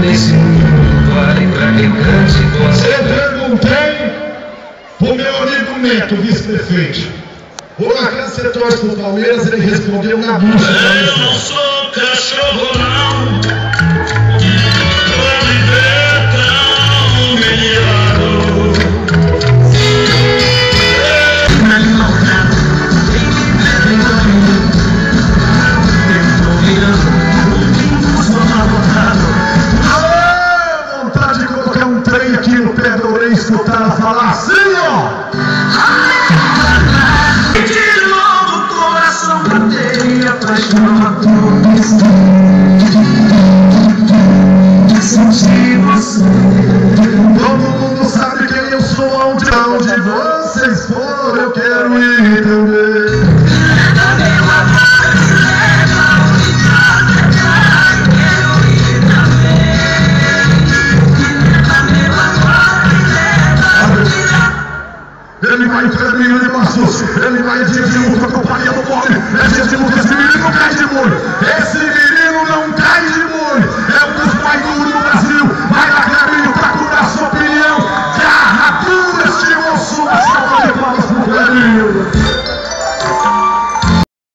nesse mundo vale pra quem cante Você bossa. perguntei pro meu amigo Neto, vice-prefeito. O Lacan você torce pro Palmeiras, ele respondeu na bucha. Pé da orelha e escutar ela falar assim, ó. De novo o coração bater e a paixão a todos Sentir você Todo mundo sabe quem eu sou, onde, onde vocês foram, eu quero ir também. Ele vai intervir de passos. Ele vai dirigir o companhia do pobre. É Jesus. Esse menino não cai de molho. Esse menino não cai de molho. É um dos mais duros do Brasil. Vai lá caminho para curar sua opinião. Garra dura este moço. Mas calma de palmas para o